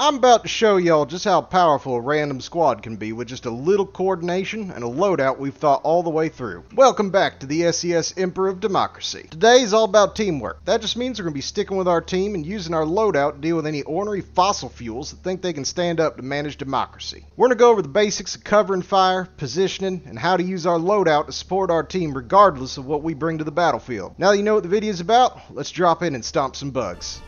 I'm about to show y'all just how powerful a random squad can be with just a little coordination and a loadout we've thought all the way through. Welcome back to the SES Emperor of Democracy. Today is all about teamwork. That just means we're going to be sticking with our team and using our loadout to deal with any ornery fossil fuels that think they can stand up to managed democracy. We're going to go over the basics of covering fire, positioning, and how to use our loadout to support our team regardless of what we bring to the battlefield. Now that you know what the video is about, let's drop in and stomp some bugs.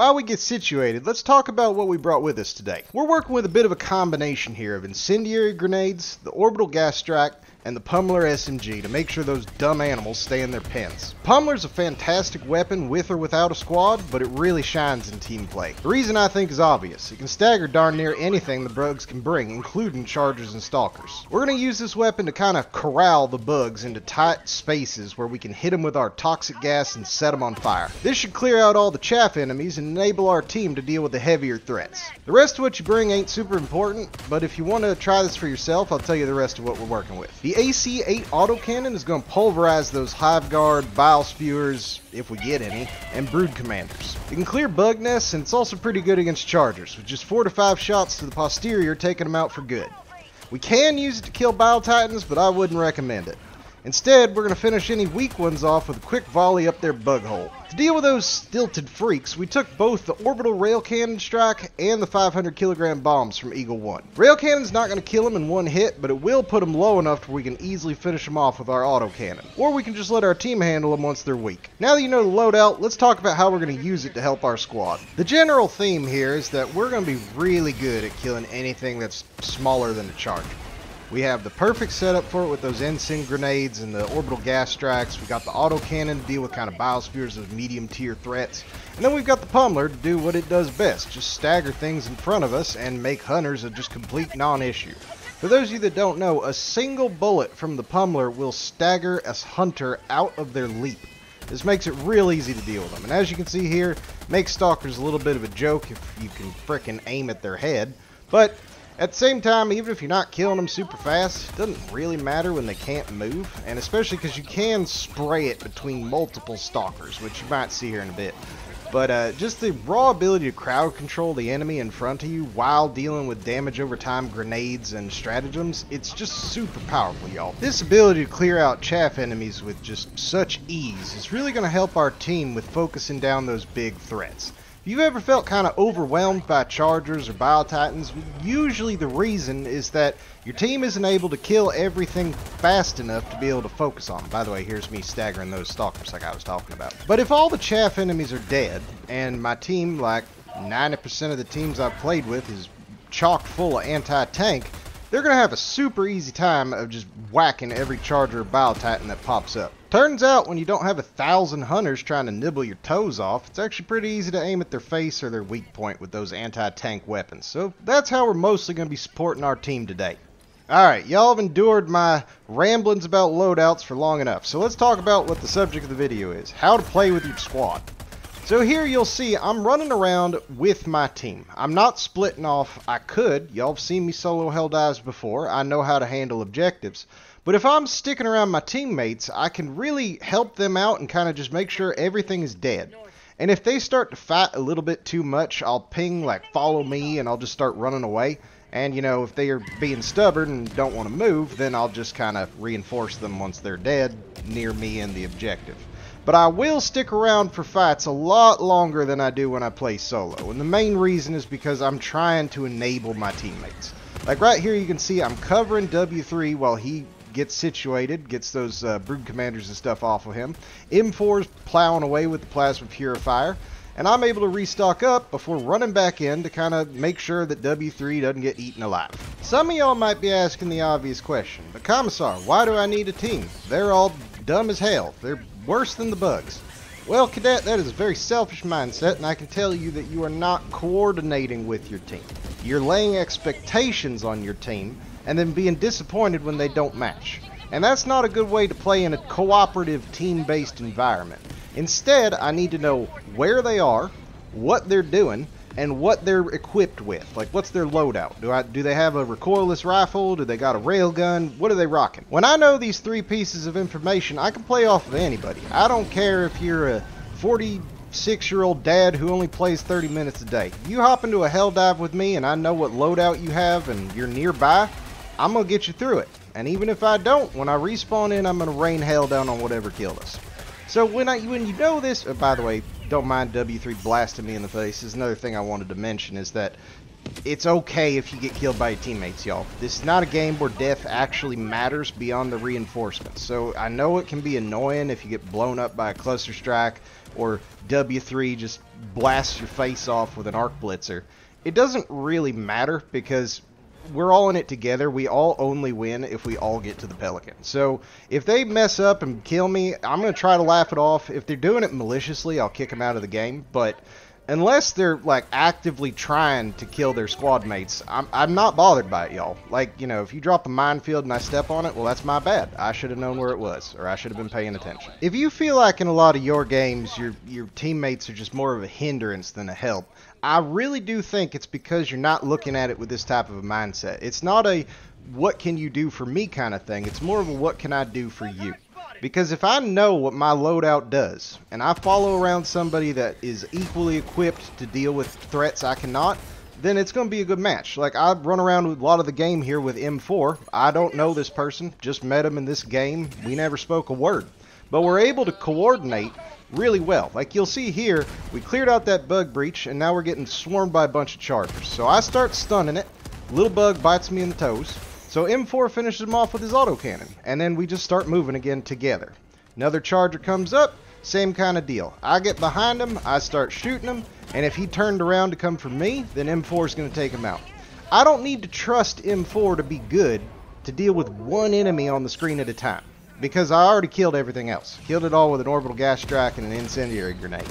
While we get situated, let's talk about what we brought with us today. We're working with a bit of a combination here of incendiary grenades, the orbital gas strike, and the Pummeler SMG to make sure those dumb animals stay in their pens. Pummeler's a fantastic weapon with or without a squad, but it really shines in team play. The reason I think is obvious. It can stagger darn near anything the bugs can bring, including chargers and stalkers. We're going to use this weapon to kind of corral the bugs into tight spaces where we can hit them with our toxic gas and set them on fire. This should clear out all the chaff enemies and enable our team to deal with the heavier threats. The rest of what you bring ain't super important, but if you want to try this for yourself, I'll tell you the rest of what we're working with. The AC-8 autocannon is going to pulverize those Hive Guard, Bile Spewers, if we get any, and Brood Commanders. It can clear bug nests, and it's also pretty good against Chargers, with just 4 to 5 shots to the posterior taking them out for good. We can use it to kill Bile Titans, but I wouldn't recommend it. Instead, we're going to finish any weak ones off with a quick volley up their bug hole. To deal with those stilted freaks, we took both the orbital rail cannon strike and the 500 kilogram bombs from Eagle 1. Rail cannon's not going to kill them in one hit, but it will put them low enough where we can easily finish them off with our auto cannon. Or we can just let our team handle them once they're weak. Now that you know the loadout, let's talk about how we're going to use it to help our squad. The general theme here is that we're going to be really good at killing anything that's smaller than a charger. We have the perfect setup for it with those ensign grenades and the orbital gas strikes. We got the auto cannon to deal with kind of biospheres of medium tier threats. And then we've got the pummeler to do what it does best, just stagger things in front of us and make hunters a just complete non-issue. For those of you that don't know, a single bullet from the pummeler will stagger a hunter out of their leap. This makes it real easy to deal with them. And as you can see here, makes stalkers a little bit of a joke if you can frickin' aim at their head. But at the same time, even if you're not killing them super fast, it doesn't really matter when they can't move, and especially because you can spray it between multiple stalkers, which you might see here in a bit. But uh, just the raw ability to crowd control the enemy in front of you while dealing with damage over time grenades and stratagems, it's just super powerful, y'all. This ability to clear out chaff enemies with just such ease is really going to help our team with focusing down those big threats. If you've ever felt kind of overwhelmed by Chargers or Bile Titans, usually the reason is that your team isn't able to kill everything fast enough to be able to focus on. By the way, here's me staggering those stalkers like I was talking about. But if all the chaff enemies are dead, and my team, like 90% of the teams I've played with, is chock full of anti-tank, they're going to have a super easy time of just whacking every Charger Bile Titan that pops up. Turns out when you don't have a thousand hunters trying to nibble your toes off, it's actually pretty easy to aim at their face or their weak point with those anti-tank weapons. So that's how we're mostly going to be supporting our team today. Alright, y'all have endured my ramblings about loadouts for long enough, so let's talk about what the subject of the video is. How to play with your squad. So here you'll see I'm running around with my team. I'm not splitting off. I could. Y'all have seen me solo hell dives before. I know how to handle objectives. But if I'm sticking around my teammates, I can really help them out and kind of just make sure everything is dead. And if they start to fight a little bit too much, I'll ping like follow me and I'll just start running away. And you know, if they are being stubborn and don't want to move, then I'll just kind of reinforce them once they're dead near me and the objective. But I will stick around for fights a lot longer than I do when I play solo. And the main reason is because I'm trying to enable my teammates. Like right here you can see I'm covering W3 while he gets situated, gets those uh, brood commanders and stuff off of him. M4's plowing away with the plasma purifier. And I'm able to restock up before running back in to kind of make sure that W3 doesn't get eaten alive. Some of y'all might be asking the obvious question, but Commissar, why do I need a team? They're all dumb as hell. They're worse than the bugs. Well, Cadet, that is a very selfish mindset, and I can tell you that you are not coordinating with your team. You're laying expectations on your team and then being disappointed when they don't match. And that's not a good way to play in a cooperative, team-based environment. Instead, I need to know where they are, what they're doing, and what they're equipped with. Like, what's their loadout? Do I do they have a recoilless rifle? Do they got a railgun? What are they rocking? When I know these three pieces of information, I can play off of anybody. I don't care if you're a 46 year old dad who only plays 30 minutes a day. You hop into a hell dive with me and I know what loadout you have and you're nearby, I'm gonna get you through it. And even if I don't, when I respawn in, I'm gonna rain hell down on whatever killed us. So when I when you know this, oh, by the way, don't mind W3 blasting me in the face. Is another thing I wanted to mention is that it's okay if you get killed by your teammates, y'all. This is not a game where death actually matters beyond the reinforcements. So I know it can be annoying if you get blown up by a cluster strike or W3 just blasts your face off with an arc blitzer. It doesn't really matter because we're all in it together. We all only win if we all get to the Pelican. So if they mess up and kill me, I'm going to try to laugh it off. If they're doing it maliciously, I'll kick them out of the game. But unless they're like actively trying to kill their squad mates, I'm, I'm not bothered by it, y'all. Like, you know, if you drop a minefield and I step on it, well, that's my bad. I should have known where it was, or I should have been paying attention. If you feel like in a lot of your games, your, your teammates are just more of a hindrance than a help, I really do think it's because you're not looking at it with this type of a mindset. It's not a what can you do for me kind of thing. It's more of a what can I do for you. Because if I know what my loadout does, and I follow around somebody that is equally equipped to deal with threats I cannot, then it's going to be a good match. Like, I run around a lot of the game here with M4. I don't know this person, just met him in this game. We never spoke a word. But we're able to coordinate really well. Like you'll see here, we cleared out that bug breach, and now we're getting swarmed by a bunch of chargers. So I start stunning it. Little bug bites me in the toes. So M4 finishes him off with his autocannon, and then we just start moving again together. Another charger comes up, same kind of deal. I get behind him, I start shooting him, and if he turned around to come for me, then M4 is going to take him out. I don't need to trust M4 to be good to deal with one enemy on the screen at a time because I already killed everything else. Killed it all with an orbital gas strike and an incendiary grenade.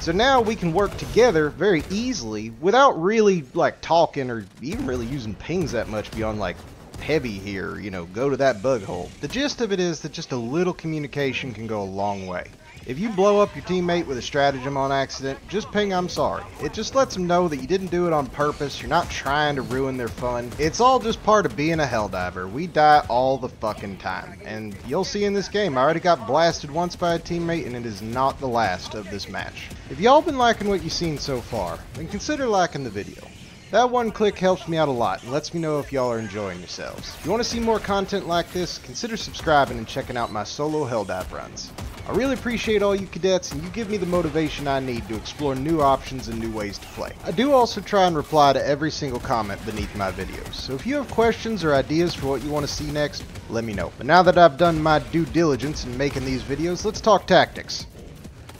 So now we can work together very easily without really like talking or even really using pings that much beyond like heavy here, you know, go to that bug hole. The gist of it is that just a little communication can go a long way. If you blow up your teammate with a stratagem on accident, just ping I'm sorry. It just lets them know that you didn't do it on purpose, you're not trying to ruin their fun. It's all just part of being a helldiver. We die all the fucking time. And you'll see in this game, I already got blasted once by a teammate and it is not the last of this match. If y'all been liking what you've seen so far, then consider liking the video. That one click helps me out a lot and lets me know if y'all are enjoying yourselves. If you want to see more content like this, consider subscribing and checking out my solo Helldive runs. I really appreciate all you cadets and you give me the motivation I need to explore new options and new ways to play. I do also try and reply to every single comment beneath my videos, so if you have questions or ideas for what you want to see next, let me know. But now that I've done my due diligence in making these videos, let's talk tactics.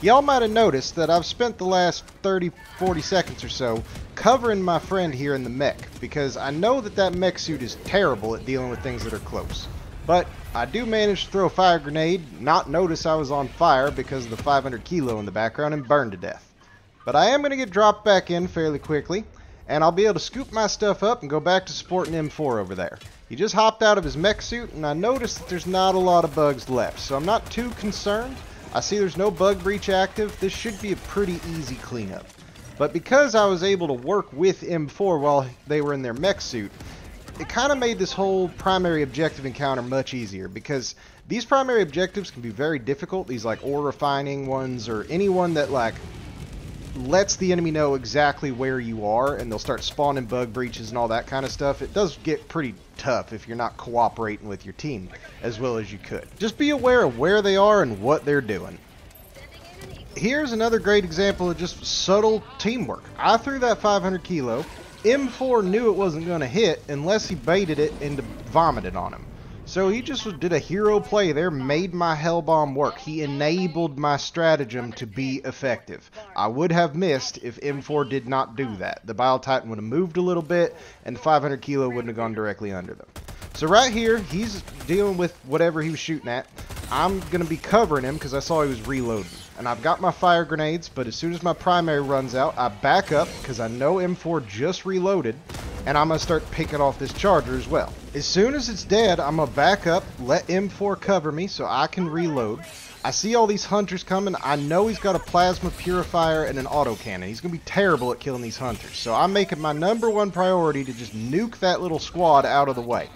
Y'all might have noticed that I've spent the last 30-40 seconds or so covering my friend here in the mech, because I know that that mech suit is terrible at dealing with things that are close. But I do manage to throw a fire grenade, not notice I was on fire because of the 500 kilo in the background, and burn to death. But I am going to get dropped back in fairly quickly, and I'll be able to scoop my stuff up and go back to supporting M4 over there. He just hopped out of his mech suit, and I noticed that there's not a lot of bugs left, so I'm not too concerned. I see there's no bug breach active. This should be a pretty easy cleanup. But because I was able to work with M4 while they were in their mech suit, it kind of made this whole primary objective encounter much easier because these primary objectives can be very difficult. These like ore refining ones or anyone that like lets the enemy know exactly where you are and they'll start spawning bug breaches and all that kind of stuff. It does get pretty tough if you're not cooperating with your team as well as you could. Just be aware of where they are and what they're doing. Here's another great example of just subtle teamwork. I threw that 500 kilo M4 knew it wasn't going to hit unless he baited it and vomited on him. So he just did a hero play there, made my hell bomb work. He enabled my stratagem to be effective. I would have missed if M4 did not do that. The Bile Titan would have moved a little bit, and the 500 kilo wouldn't have gone directly under them. So right here, he's dealing with whatever he was shooting at. I'm going to be covering him because I saw he was reloading and I've got my fire grenades, but as soon as my primary runs out, I back up because I know M4 just reloaded, and I'm going to start picking off this charger as well. As soon as it's dead, I'm going to back up, let M4 cover me so I can reload. I see all these hunters coming. I know he's got a plasma purifier and an autocannon. He's going to be terrible at killing these hunters. So I'm making my number one priority to just nuke that little squad out of the way.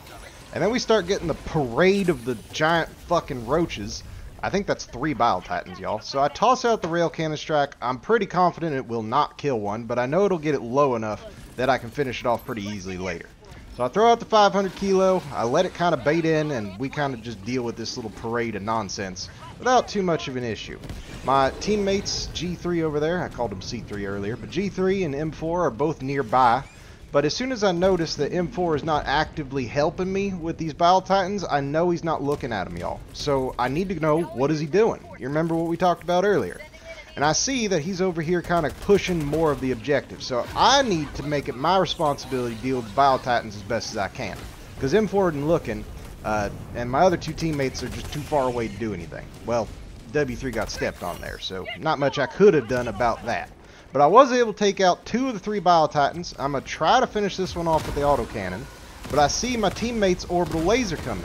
And then we start getting the parade of the giant fucking roaches. I think that's three Bile Titans, y'all. So I toss out the rail cannon strike. I'm pretty confident it will not kill one, but I know it'll get it low enough that I can finish it off pretty easily later. So I throw out the 500 kilo, I let it kind of bait in, and we kind of just deal with this little parade of nonsense without too much of an issue. My teammates, G3 over there, I called him C3 earlier, but G3 and M4 are both nearby. But as soon as I notice that M4 is not actively helping me with these Bile Titans, I know he's not looking at them, y'all. So I need to know, what is he doing? You remember what we talked about earlier. And I see that he's over here kind of pushing more of the objective. So I need to make it my responsibility to deal with Bile Titans as best as I can. Because M4 isn't looking, uh, and my other two teammates are just too far away to do anything. Well, W3 got stepped on there, so not much I could have done about that. But I was able to take out two of the three Bile Titans. I'm going to try to finish this one off with the autocannon. But I see my teammate's orbital laser come in.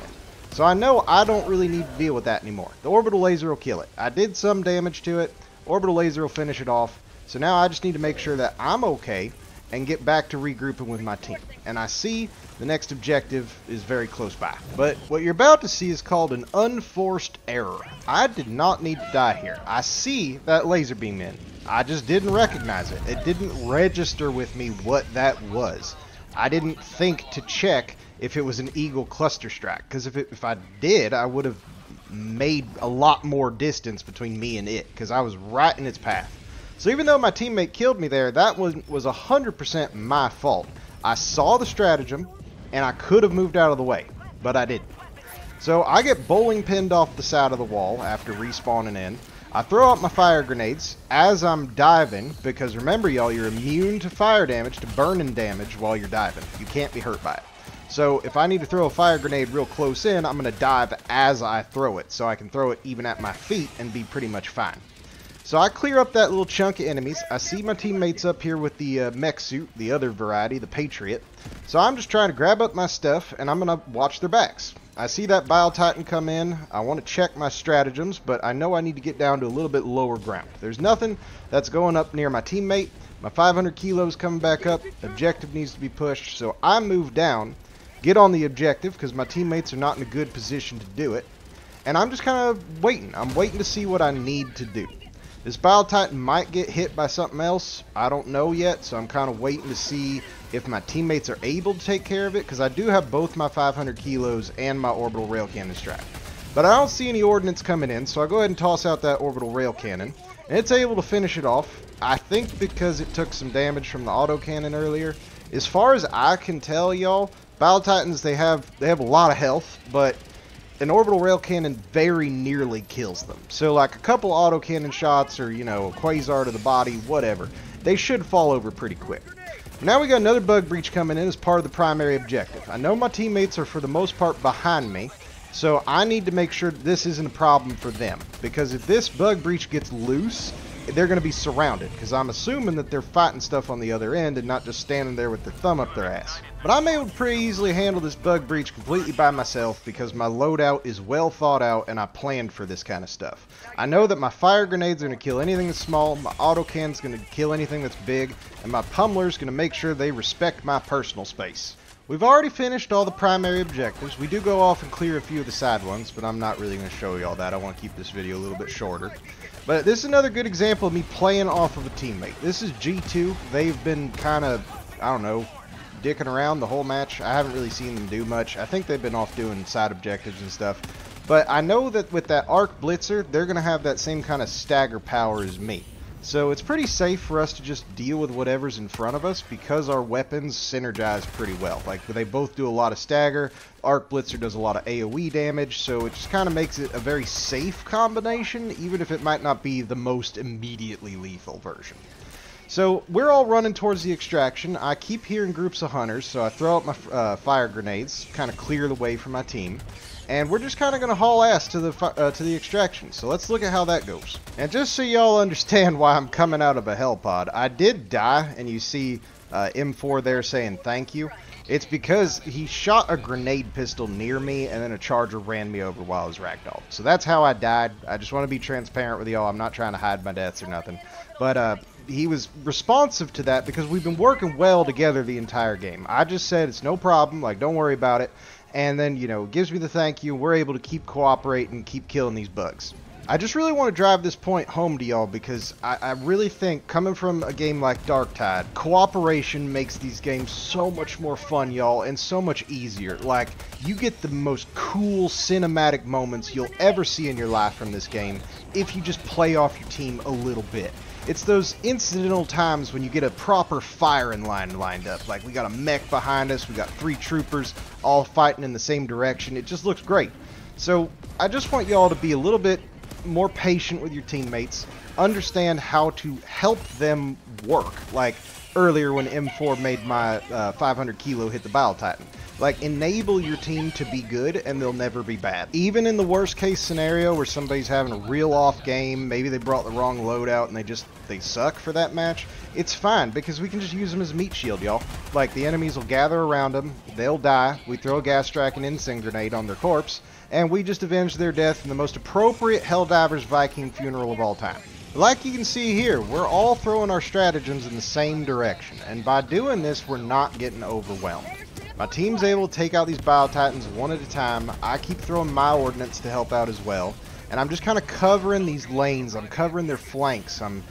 So I know I don't really need to deal with that anymore. The orbital laser will kill it. I did some damage to it. Orbital laser will finish it off. So now I just need to make sure that I'm okay and get back to regrouping with my team. And I see the next objective is very close by. But what you're about to see is called an unforced error. I did not need to die here. I see that laser beam in. I just didn't recognize it. It didn't register with me what that was. I didn't think to check if it was an Eagle cluster strike. Because if, if I did, I would have made a lot more distance between me and it because I was right in its path. So even though my teammate killed me there, that was was 100% my fault. I saw the stratagem and I could have moved out of the way, but I didn't. So I get bowling pinned off the side of the wall after respawning in. I throw out my fire grenades as I'm diving because remember y'all, you're immune to fire damage, to burning damage while you're diving. You can't be hurt by it. So if I need to throw a fire grenade real close in, I'm going to dive as I throw it. So I can throw it even at my feet and be pretty much fine. So I clear up that little chunk of enemies. I see my teammates up here with the uh, mech suit, the other variety, the Patriot. So I'm just trying to grab up my stuff and I'm going to watch their backs. I see that Bile Titan come in. I want to check my stratagems, but I know I need to get down to a little bit lower ground. There's nothing that's going up near my teammate. My 500 kilos coming back up. Objective needs to be pushed, so I move down get on the objective because my teammates are not in a good position to do it. And I'm just kind of waiting. I'm waiting to see what I need to do. This Bile Titan might get hit by something else. I don't know yet, so I'm kind of waiting to see if my teammates are able to take care of it because I do have both my 500 kilos and my orbital rail cannon strap. But I don't see any ordnance coming in, so I go ahead and toss out that orbital rail cannon. And it's able to finish it off. I think because it took some damage from the autocannon earlier. As far as I can tell, y'all, Bile Titans, they have they have a lot of health, but an orbital rail cannon very nearly kills them. So like a couple auto cannon shots or, you know, a quasar to the body, whatever, they should fall over pretty quick. Now we got another bug breach coming in as part of the primary objective. I know my teammates are for the most part behind me, so I need to make sure this isn't a problem for them. Because if this bug breach gets loose, they're going to be surrounded because I'm assuming that they're fighting stuff on the other end and not just standing there with their thumb up their ass. But I'm able to pretty easily handle this bug breach completely by myself because my loadout is well thought out and I planned for this kind of stuff. I know that my fire grenades are going to kill anything that's small, my autocannon's going to kill anything that's big, and my pummeler's going to make sure they respect my personal space. We've already finished all the primary objectives. We do go off and clear a few of the side ones, but I'm not really going to show you all that. I want to keep this video a little bit shorter. But this is another good example of me playing off of a teammate. This is G2. They've been kind of, I don't know, dicking around the whole match. I haven't really seen them do much. I think they've been off doing side objectives and stuff. But I know that with that Arc Blitzer, they're going to have that same kind of stagger power as me. So it's pretty safe for us to just deal with whatever's in front of us because our weapons synergize pretty well. Like they both do a lot of stagger, Arc Blitzer does a lot of AoE damage, so it just kind of makes it a very safe combination, even if it might not be the most immediately lethal version. So we're all running towards the extraction. I keep hearing groups of hunters, so I throw out my uh, fire grenades, kind of clear the way for my team and we're just kind of going to haul ass to the uh, to the extraction. So let's look at how that goes. And just so y'all understand why I'm coming out of a hell pod, I did die, and you see uh, M4 there saying thank you. It's because he shot a grenade pistol near me and then a charger ran me over while I was ragdolled. So that's how I died. I just want to be transparent with y'all. I'm not trying to hide my deaths or nothing. But uh, he was responsive to that because we've been working well together the entire game. I just said it's no problem, like don't worry about it. And then, you know, gives me the thank you. We're able to keep cooperating, keep killing these bugs. I just really want to drive this point home to y'all because I, I, really think coming from a game like Darktide, cooperation makes these games so much more fun, y'all, and so much easier. Like, you get the most cool cinematic moments you'll ever see in your life from this game if you just play off your team a little bit. It's those incidental times when you get a proper firing line lined up. Like, we got a mech behind us, we got three troopers all fighting in the same direction. It just looks great. So, I just want y'all to be a little bit more patient with your teammates, understand how to help them work. Like earlier when M4 made my uh, 500 kilo hit the Bile Titan. Like, enable your team to be good and they'll never be bad. Even in the worst case scenario where somebody's having a real off game, maybe they brought the wrong loadout and they just, they suck for that match, it's fine because we can just use them as meat shield, y'all. Like, the enemies will gather around them, they'll die, we throw a gas track and instant grenade on their corpse, and we just avenge their death in the most appropriate Helldivers Viking funeral of all time. Like you can see here, we're all throwing our stratagems in the same direction, and by doing this, we're not getting overwhelmed. My team's able to take out these Bile Titans one at a time. I keep throwing my ordnance to help out as well. And I'm just kind of covering these lanes. I'm covering their flanks. I'm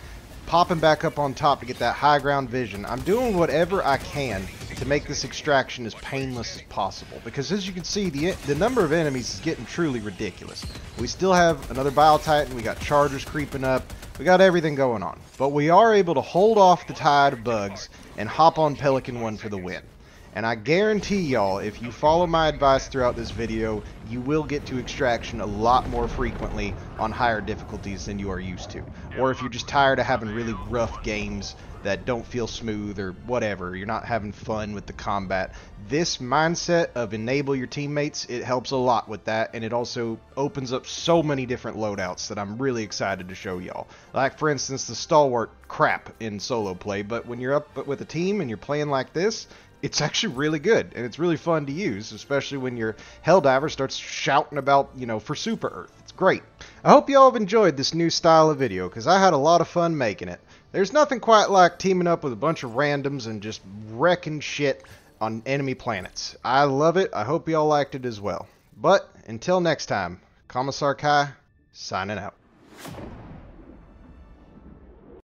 popping back up on top to get that high ground vision. I'm doing whatever I can to make this extraction as painless as possible. Because as you can see, the, the number of enemies is getting truly ridiculous. We still have another Bile Titan, we got Chargers creeping up, we got everything going on. But we are able to hold off the tide of bugs and hop on Pelican 1 for the win. And I guarantee y'all, if you follow my advice throughout this video, you will get to extraction a lot more frequently on higher difficulties than you are used to. Or if you're just tired of having really rough games that don't feel smooth or whatever, you're not having fun with the combat. This mindset of enable your teammates, it helps a lot with that, and it also opens up so many different loadouts that I'm really excited to show y'all. Like, for instance, the Stalwart crap in solo play, but when you're up with a team and you're playing like this, it's actually really good and it's really fun to use, especially when your Helldiver starts shouting about, you know, for Super Earth. It's great. I hope you all have enjoyed this new style of video because I had a lot of fun making it. There's nothing quite like teaming up with a bunch of randoms and just wrecking shit on enemy planets. I love it. I hope y'all liked it as well. But until next time, Commissar Kai, signing out.